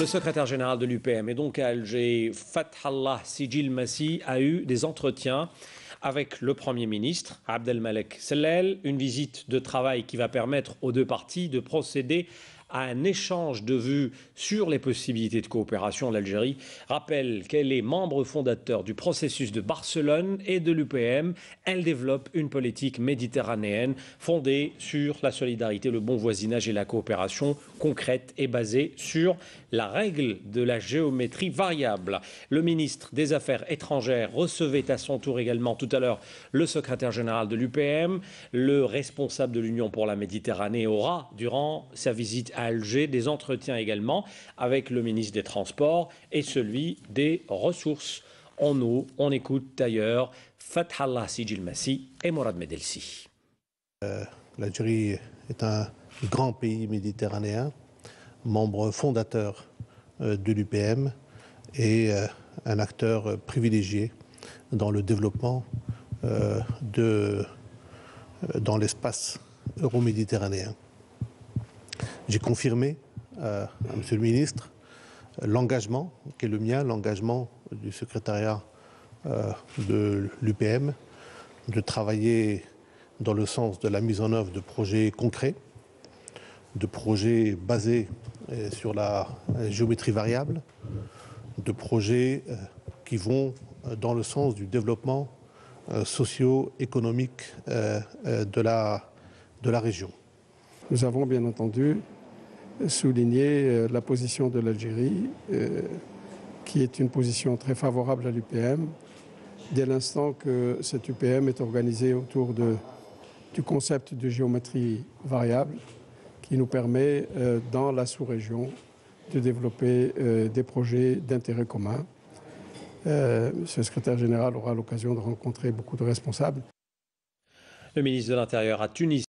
Le secrétaire général de l'UPM et donc à Alger, Fathallah Sijil Massi, a eu des entretiens avec le Premier ministre, Abdelmalek Sellel, une visite de travail qui va permettre aux deux parties de procéder à un échange de vues sur les possibilités de coopération. L'Algérie rappelle qu'elle est membre fondateur du processus de Barcelone et de l'UPM. Elle développe une politique méditerranéenne fondée sur la solidarité, le bon voisinage et la coopération concrète et basée sur la règle de la géométrie variable. Le ministre des Affaires étrangères recevait à son tour également tout à l'heure le secrétaire général de l'UPM. Le responsable de l'Union pour la Méditerranée aura, durant sa visite Alger, des entretiens également avec le ministre des Transports et celui des Ressources en eau. On écoute d'ailleurs Fathallah Sijilmassi et Morad Medelsi. Euh, L'Algérie est un grand pays méditerranéen, membre fondateur de l'UPM et euh, un acteur privilégié dans le développement de, dans l'espace euro-méditerranéen. J'ai confirmé euh, à M. le ministre l'engagement qui est le mien, l'engagement du secrétariat euh, de l'UPM de travailler dans le sens de la mise en œuvre de projets concrets, de projets basés euh, sur la géométrie variable, de projets qui vont dans le sens du développement socio-économique de la, région. Nous avons bien entendu souligné euh, la position de l'Algérie, euh, qui est une position très favorable à l'UPM, dès l'instant que cette UPM est organisée autour du concept de géométrie variable, qui nous permet, euh, dans la sous-région, de développer des projets d'intérêt commun. ce secrétaire général aura l'occasion de rencontrer beaucoup de responsables. Le ministre de l'Intérieur à Tunis